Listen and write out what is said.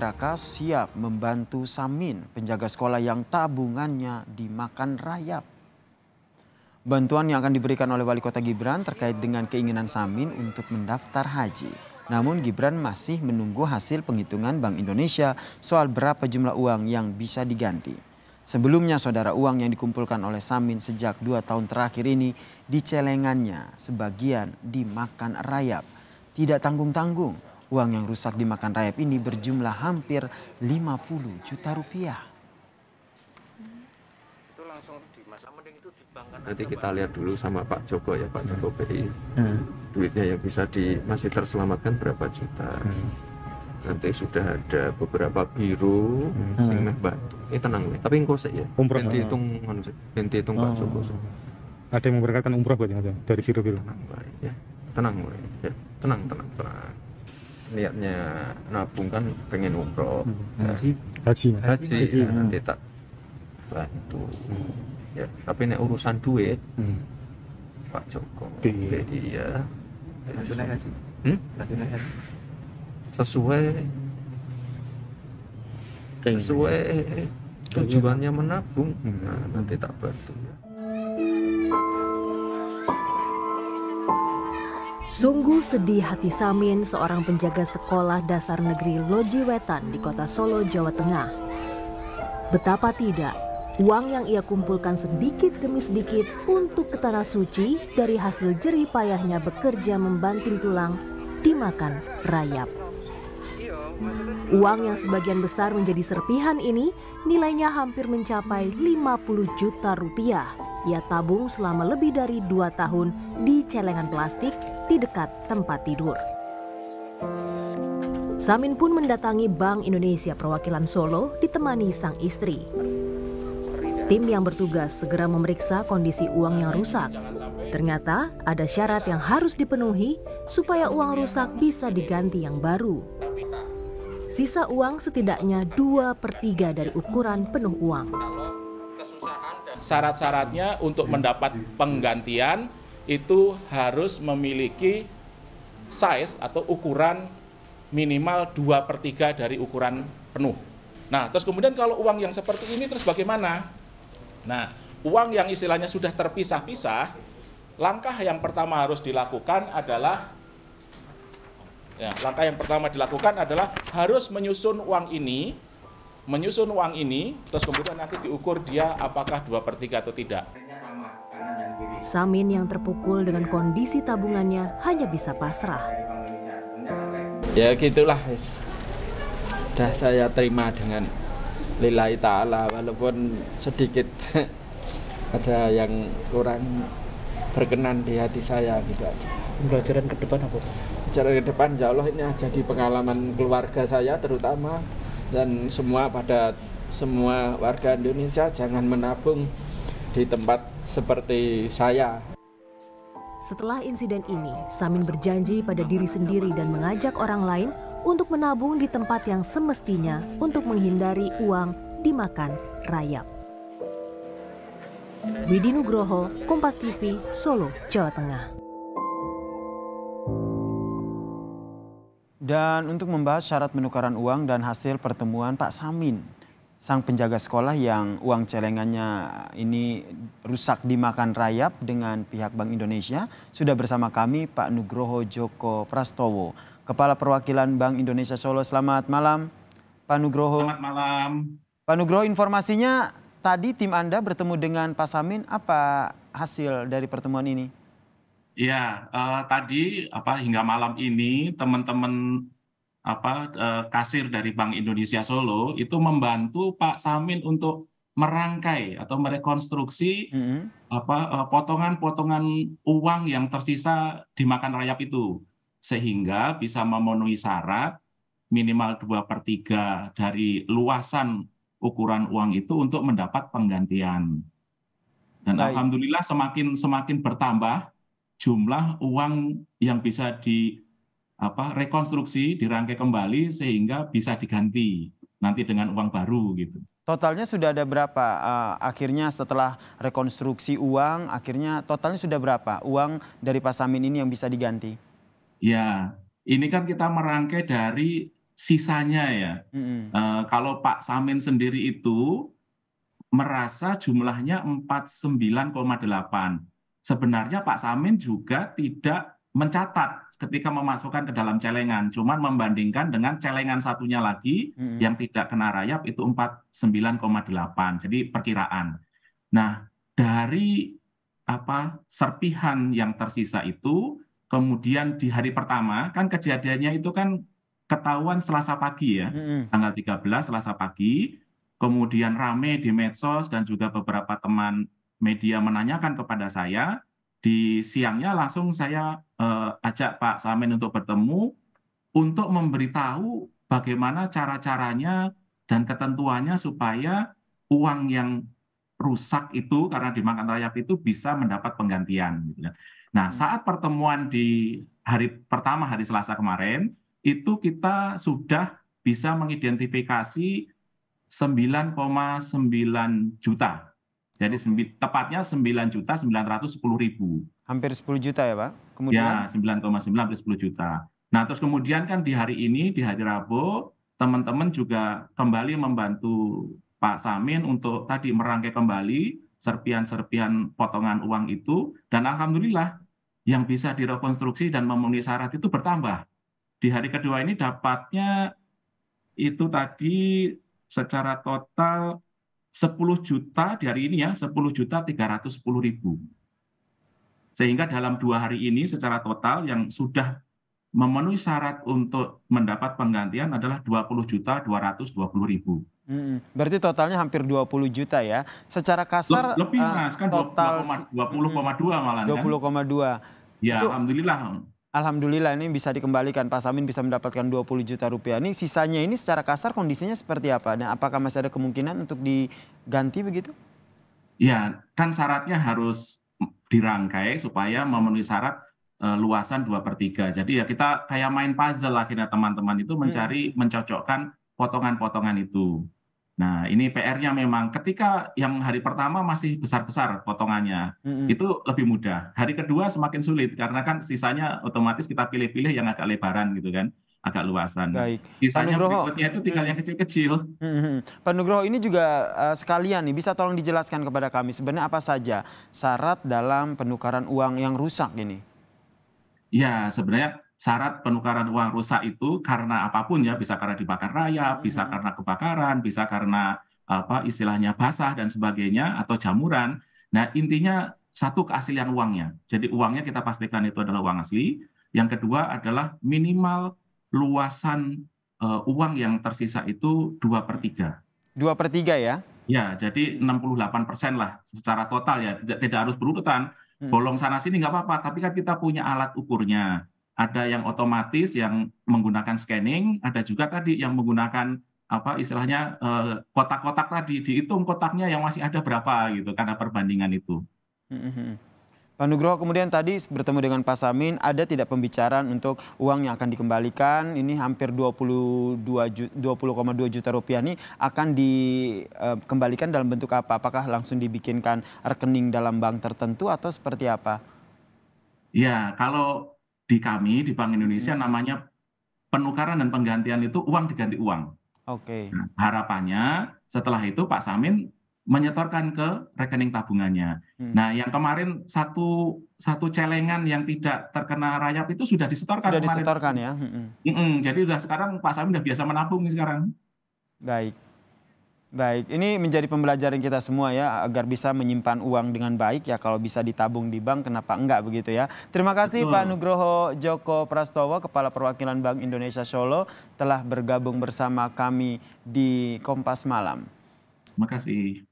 Raka siap membantu Samin, penjaga sekolah yang tabungannya dimakan rayap. Bantuan yang akan diberikan oleh Wali Kota Gibran terkait dengan keinginan Samin untuk mendaftar haji. Namun Gibran masih menunggu hasil penghitungan Bank Indonesia soal berapa jumlah uang yang bisa diganti. Sebelumnya saudara uang yang dikumpulkan oleh Samin sejak dua tahun terakhir ini di celengannya sebagian dimakan rayap. Tidak tanggung-tanggung, uang yang rusak dimakan rayap ini berjumlah hampir 50 juta rupiah. Nanti kita lihat dulu sama Pak Joko ya Pak Joko BI. Hmm. Duitnya yang bisa di masih terselamatkan berapa juta. Hmm. Nanti sudah ada beberapa biru hmm. sing meh bantu. Ini tenang nih. Tapi engkau sih ya. Umroh. Ben anu sih. Ben dihitung Pak Joko. Oh. Ada yang memberangkatkan umroh buat yang dari biru-biru. Tenang Pak ya. Tenang Pak ya. Tenang tenang tenang. Niatnya nabung kan pengen umroh. Hmm. Haji. Haji. Haji. Haji. Ya, nanti tak bantu. Hmm ya tapi nek urusan duit hmm. Pak Joko iya hmm? sesuai sesuai tujuannya menabung hmm. nah, nanti tak bantu ya. Sungguh sedih hati Samin, seorang penjaga sekolah dasar negeri Loji Wetan di kota Solo, Jawa Tengah. Betapa tidak, Uang yang ia kumpulkan sedikit demi sedikit untuk ke tanah suci dari hasil jerih payahnya bekerja membanting tulang dimakan rayap. Uang yang sebagian besar menjadi serpihan ini nilainya hampir mencapai 50 juta rupiah. Ia tabung selama lebih dari dua tahun di celengan plastik di dekat tempat tidur. Samin pun mendatangi Bank Indonesia perwakilan Solo ditemani sang istri. Tim yang bertugas segera memeriksa kondisi uang yang rusak. Ternyata ada syarat yang harus dipenuhi supaya uang rusak bisa diganti yang baru. Sisa uang setidaknya 2 per 3 dari ukuran penuh uang. Syarat-syaratnya untuk mendapat penggantian itu harus memiliki size atau ukuran minimal 2 per 3 dari ukuran penuh. Nah, terus kemudian kalau uang yang seperti ini terus bagaimana? Nah, uang yang istilahnya sudah terpisah-pisah, langkah yang pertama harus dilakukan adalah ya, langkah yang pertama dilakukan adalah harus menyusun uang ini, menyusun uang ini, terus kemudian nanti diukur dia apakah dua per 3 atau tidak. Samin yang terpukul dengan kondisi tabungannya hanya bisa pasrah. Ya gitulah, sudah saya terima dengan lillahi ta'ala walaupun sedikit ada yang kurang berkenan di hati saya gitu aja pembelajaran ke depan apa? pembelajaran ke depan insya Allah ini jadi pengalaman keluarga saya terutama dan semua pada semua warga Indonesia jangan menabung di tempat seperti saya setelah insiden ini, Samin berjanji pada diri sendiri dan mengajak orang lain untuk menabung di tempat yang semestinya untuk menghindari uang dimakan rayap. Widi Nugroho, Kompas TV, Solo, Jawa Tengah. Dan untuk membahas syarat penukaran uang dan hasil pertemuan Pak Samin, sang penjaga sekolah yang uang celengannya ini rusak dimakan rayap dengan pihak Bank Indonesia, sudah bersama kami Pak Nugroho Joko Prastowo, Kepala Perwakilan Bank Indonesia Solo. Selamat malam, Pak Nugroho. Selamat malam. Pak Nugroho, informasinya tadi tim Anda bertemu dengan Pak Samin. Apa hasil dari pertemuan ini? Iya, uh, tadi apa hingga malam ini teman-teman apa uh, kasir dari Bank Indonesia Solo itu membantu Pak Samin untuk merangkai atau merekonstruksi mm -hmm. apa potongan-potongan uh, uang yang tersisa dimakan rayap itu sehingga bisa memenuhi syarat minimal dua per tiga dari luasan ukuran uang itu untuk mendapat penggantian. Dan Baik. alhamdulillah semakin semakin bertambah jumlah uang yang bisa di apa rekonstruksi dirangkai kembali sehingga bisa diganti nanti dengan uang baru gitu. Totalnya sudah ada berapa? Uh, akhirnya setelah rekonstruksi uang, akhirnya totalnya sudah berapa uang dari Pak Samin ini yang bisa diganti? Ya, ini kan kita merangkai dari sisanya ya. Mm-mm. Eh, kalau Pak Samin sendiri itu merasa jumlahnya 49,8. Sebenarnya Pak Samin juga tidak mencatat ketika memasukkan ke dalam celengan, cuman membandingkan dengan celengan satunya lagi Mm-mm. yang tidak kena rayap itu 49,8. Jadi perkiraan. Nah, dari apa serpihan yang tersisa itu kemudian di hari pertama kan kejadiannya itu kan ketahuan Selasa pagi ya Mm-mm. tanggal 13 Selasa pagi, kemudian rame di medsos dan juga beberapa teman media menanyakan kepada saya, di siangnya langsung saya eh, ajak Pak Samin untuk bertemu untuk memberitahu bagaimana cara-caranya dan ketentuannya supaya uang yang rusak itu karena dimakan rayap itu bisa mendapat penggantian. gitu ya. Nah, Hmm. saat pertemuan di hari pertama hari Selasa kemarin, itu kita sudah bisa mengidentifikasi 9,9 juta. Jadi tepatnya 9 juta 910 ribu. Hampir 10 juta ya Pak. Ya, Kemudian 9,9 sampai 10 juta. Nah, terus kemudian kan di hari ini, di hari Rabu, teman-teman juga kembali membantu Pak Samin untuk tadi merangkai kembali serpian-serpian potongan uang itu. Dan Alhamdulillah, yang bisa direkonstruksi dan memenuhi syarat itu bertambah. Di hari kedua ini dapatnya itu tadi secara total 10 juta di hari ini ya, 10 juta 310 ribu. Sehingga dalam dua hari ini secara total yang sudah memenuhi syarat untuk mendapat penggantian adalah 20 juta 220 ribu. Mm-mm. berarti totalnya hampir 20 juta ya. Secara kasar Le- Lebih eh, mas, kan total 20,2 malah kan. 20,2. Ya, Itu- alhamdulillah. Alhamdulillah ini bisa dikembalikan Pak Samin bisa mendapatkan 20 juta rupiah. Ini sisanya ini secara kasar kondisinya seperti apa? Dan apakah masih ada kemungkinan untuk diganti begitu? Ya, kan syaratnya harus dirangkai supaya memenuhi syarat eh, luasan 2 per 3. Jadi ya kita kayak main puzzle akhirnya teman-teman itu mencari, mencocokkan potongan-potongan itu. Nah, ini PR-nya memang ketika yang hari pertama masih besar-besar potongannya, Mm-mm. itu lebih mudah. Hari kedua semakin sulit karena kan sisanya otomatis kita pilih-pilih yang agak lebaran gitu kan, agak luasan. Baik. Sisanya Nugroho. berikutnya itu tinggal yang kecil-kecil. Mhm. Pak Nugroho ini juga eh, sekalian nih bisa tolong dijelaskan kepada kami sebenarnya apa saja syarat dalam penukaran uang yang rusak ini? Ya, sebenarnya syarat penukaran uang rusak itu karena apa pun ya, bisa karena dibakar rayap, bisa Mhm. karena kebakaran, bisa karena apa istilahnya basah dan sebagainya atau jamuran. Nah, intinya satu keaslian uangnya. Jadi uangnya kita pastikan itu adalah uang asli. Yang kedua adalah minimal luasan eh, uang yang tersisa itu 2 per 3. Dua per tiga ya? Ya, jadi 68 persen lah secara total ya, tidak, tidak harus berurutan. Hmm. Bolong sana sini nggak apa-apa, tapi kan kita punya alat ukurnya. Ada yang otomatis yang menggunakan scanning, ada juga tadi yang menggunakan apa istilahnya eh, kotak-kotak tadi dihitung kotaknya yang masih ada berapa gitu karena perbandingan itu. Mhm. Pak Nugroho kemudian tadi bertemu dengan Pak Samin, ada tidak pembicaraan untuk uang yang akan dikembalikan, ini hampir 22 ju- 20,2 juta rupiah ini akan dikembalikan dalam bentuk apa? Apakah langsung dibikinkan rekening dalam bank tertentu atau seperti apa? Ya, kalau di kami di Bank Indonesia Hmm. namanya penukaran dan penggantian itu uang diganti uang. Oke. Nah, harapannya setelah itu Pak Samin menyetorkan ke rekening tabungannya. Hmm. Nah, yang kemarin satu satu celengan yang tidak terkena rayap itu sudah disetorkan Sudah kemarin. disetorkan ya? Mhm. Mm-mm, jadi sudah sekarang Pak Samin sudah biasa menabung sekarang. Baik. Baik, ini menjadi pembelajaran kita semua ya agar bisa menyimpan uang dengan baik ya kalau bisa ditabung di bank kenapa enggak begitu ya. Terima kasih Betul. Pak Nugroho Joko Prastowo Kepala Perwakilan Bank Indonesia Solo telah bergabung bersama kami di Kompas Malam. Terima kasih.